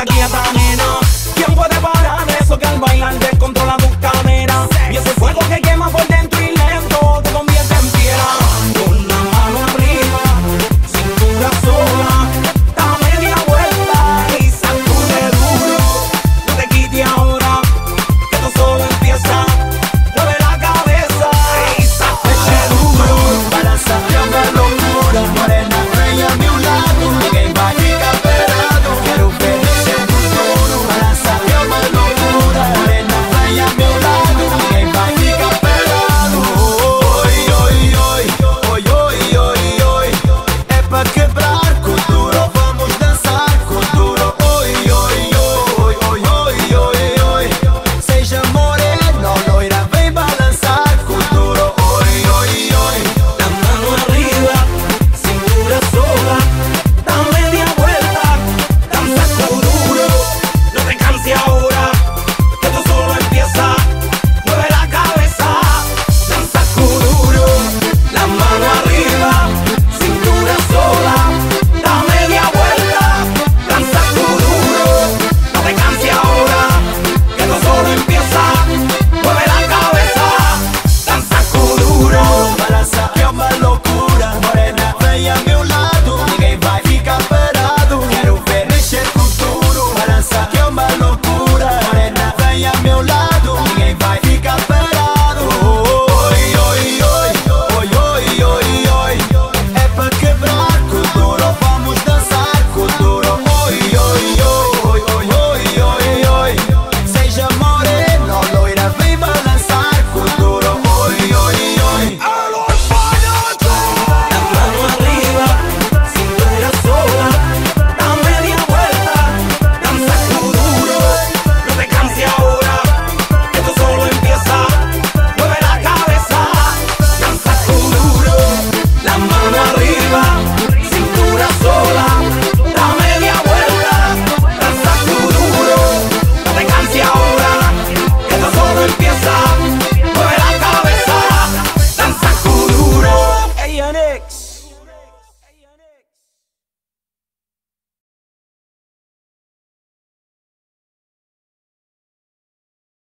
Gaga Gaga